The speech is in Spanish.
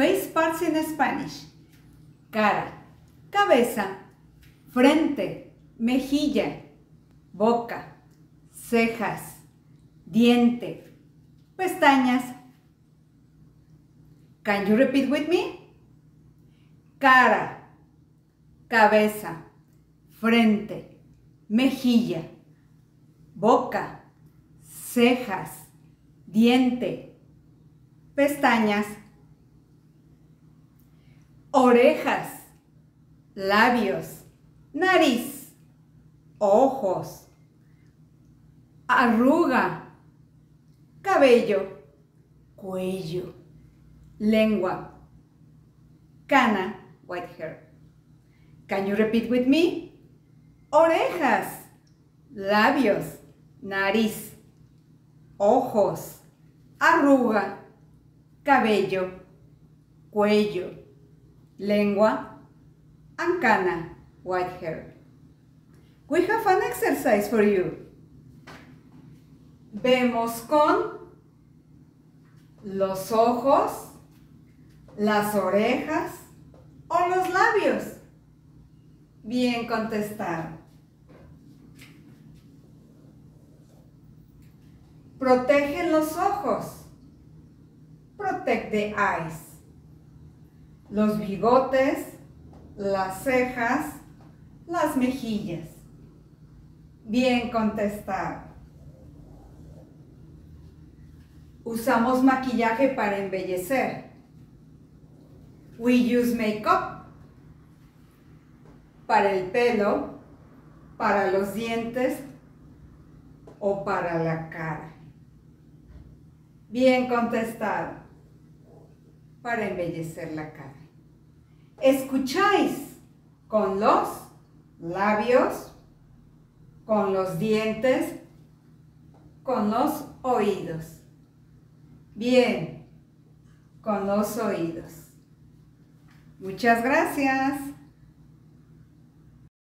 Face parts in Spanish. Cara, cabeza, frente, mejilla, boca, cejas, diente, pestañas. Can you repeat with me? Cara, cabeza, frente, mejilla, boca, cejas, diente, pestañas, orejas, labios, nariz, ojos, arruga, cabello, cuello, lengua, cana, white hair. Can you repeat with me? Orejas, labios, nariz, ojos, arruga, cabello, cuello, lengua, and cana, white hair. We have an exercise for you. Vemos con los ojos, las orejas o los labios. Bien contestado. Protegen los ojos. Protect the eyes. Los bigotes, las cejas, las mejillas. Bien contestado. Usamos maquillaje para embellecer. We use makeup para el pelo, para los dientes o para la cara. Bien contestado. Para embellecer la cara. Escucháis con los labios, con los dientes, con los oídos. Bien, con los oídos. Muchas gracias.